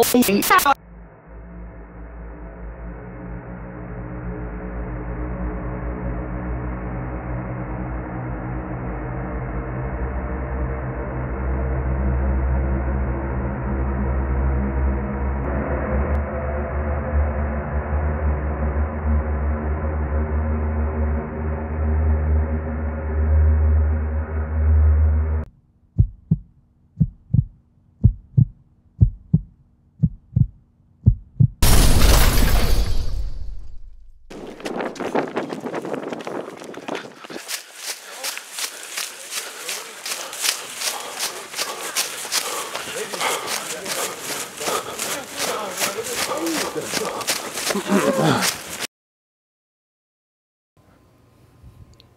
Hoje,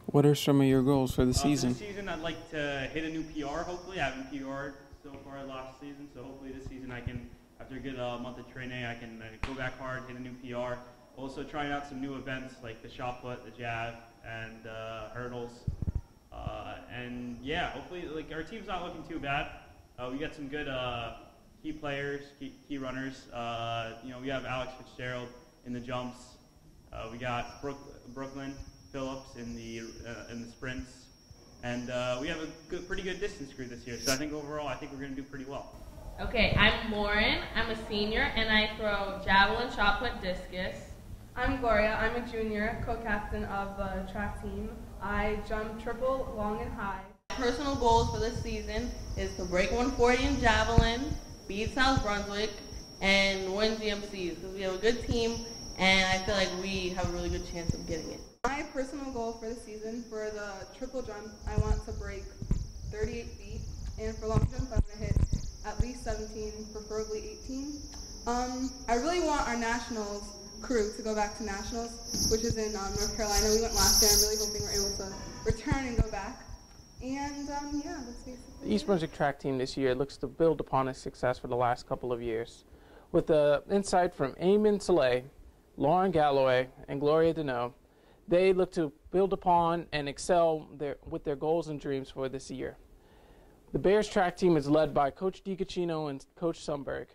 What are some of your goals for the season? this season, I'd like to hit a new PR. Hopefully, I haven't PR'd so far last season, so hopefully this season I can, after a good uh, month of training, I can uh, go back hard, hit a new PR. Also, trying out some new events like the shot put, the jab, and uh, hurdles. Uh, and yeah, hopefully, like our team's not looking too bad. Uh, we got some good key players, key, key runners. Uh, you know, we have Alex Fitzgerald in the jumps. Uh, we got Brook, Brooklyn Phillips in the uh, in the sprints, and uh, we have a good, pretty good distance crew this year. So I think overall, I think we're going to do pretty well. Okay, I'm Lauren. I'm a senior, and I throw javelin, shot put, discus. I'm Gloria. I'm a junior, co-captain of the track team. I jump triple, long, and high. My personal goals for this season is to break 140 in javelin, beat South Brunswick, and win GMCs because we have a good team, and I feel like we have a really good chance of getting it. My personal goal for the season, for the triple jump, I want to break 38 feet, and for long jump, I want to hit at least 17, preferably 18. Um, I really want our nationals crew to go back to nationals, which is in um, North Carolina. We went last year. I'm really hoping we're able to return and go back. And um, yeah, that's basically. The East Brunswick track team this year looks to build upon its success for the last couple of years. With the insight from Eamon Soleil, Lauren Galloway, and Gloria Deneau, they look to build upon and excel their, with their goals and dreams for this year. The Bears track team is led by Coach DiCicino and Coach Sumberg.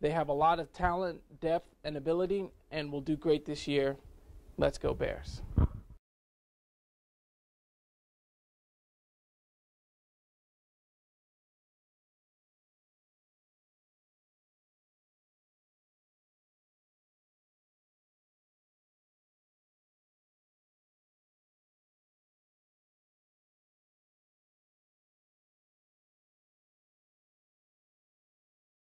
They have a lot of talent, depth, and ability, and will do great this year. Let's go, Bears.